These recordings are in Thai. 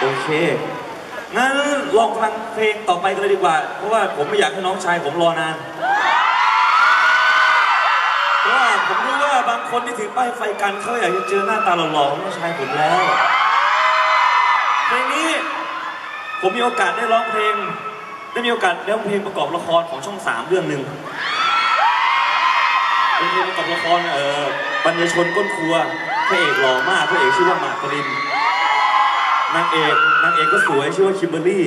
โอเคงั้นลองฟังเพลงต่อไปกันเลยดีกว่า เพราะว่าผมไม่อยากให้น้องชายผมรอนานเพราะว่าผมรู้ว่าบางคนที่ถือป้ายไฟกันเขาอยากจะเจอหน้าตาหล่อๆของน้องชายผมแล้วเพลงนี้ผมมีโอกาสได้ร้องเพลง ได้มีโอกาสได้ร้องเพลงประกอบละครของช่องสามเรื่องหนึ่งเป็นเพลงประกอบละครเออปัญญาชนก้นครัวพระเอกหล่อมากพระเอกชื่อว่าหมากปริน นางเอกนางเอกก็สวยชื่อว่าคิมเบอรรี่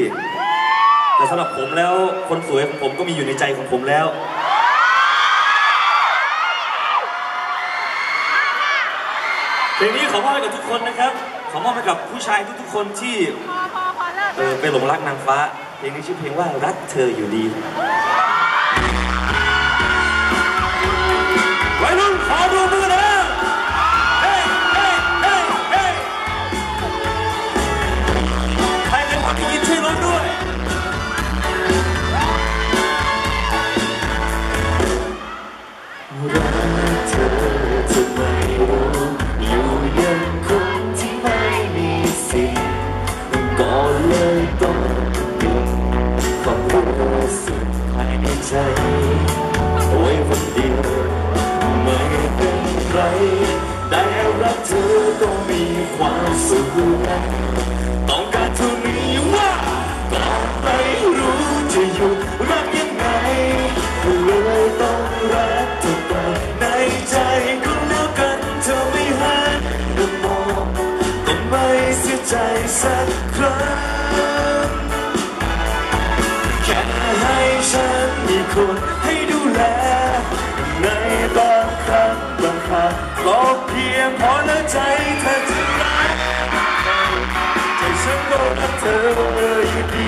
แต่สำหรับผมแล้วคนสวยของผมก็มีอยู่ในใจของผมแล้ว เพลงนี้ขอมอบให้กับทุกคนนะครับ ขอมอบให้กับผู้ชายทุกๆคนที่พอพอพอเลิกเออไปหลงรักนางฟ้า เพลงนี้ชื่อเพลงว่ารักเธออยู่ดีวัยรุ่นขอดูมือ ได้รักเธอต้องมีความสุขต้องการเท่านี้ว่าก็ไม่รู้จะหยุดรักยังไงเลยต้องรักเธอไปในใจก็แล้วกันเธอไม่หันมามองก็ไม่เสียใจสักครั้งแค่ให้ฉันมีคนให้ดู ยงพอแล้วใจเธอจะรักใจฉันก็รักเธออยู่ดี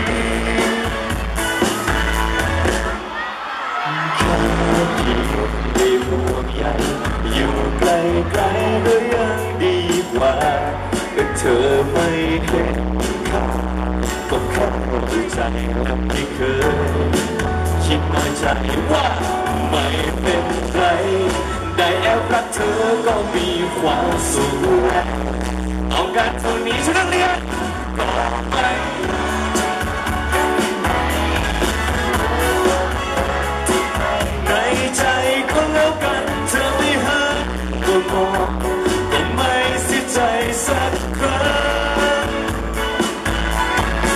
แค่เพียงได้ห่วงใยอยู่ไกลๆก็ยังดีกว่าก็เธอไม่เห็นค่าก็เข้าใจและไม่เคยคิดน้อยใจว่าไม่เป็นไร ได้แอบรักเธอก็มีความสุขต้องการเท่านี้ฉันนักเรียนก็ไม่ในใจก็แล้วกันเธอไม่หันก็มองก็ไม่เสียใจสักครั้ง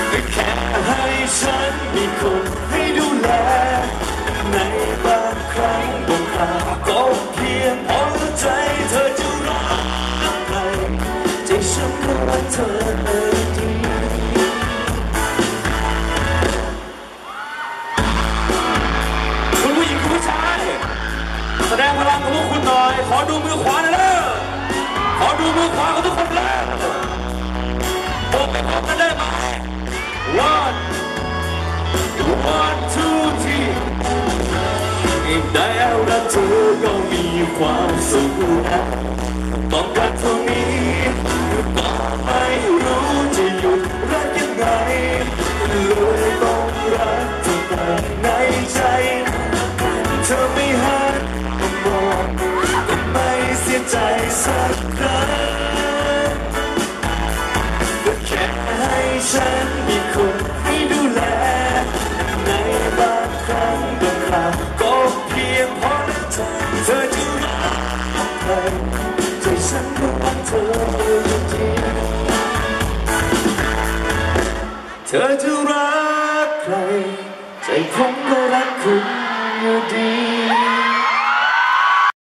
แต่แค่ให้ฉันมีคน ขอดูมือขวาหน่อยเด้อขอดูมือขวาของทุกคนเลยโบกไปพร้อมกันได้ไหม one one two three ได้แล้วนะเธอก็มีความสุขนะต้องการเท่า ครใจฉันก็รักเธออยู่ดีเธอจะรักใคร ใจผมก็รักคุณอยู่ดี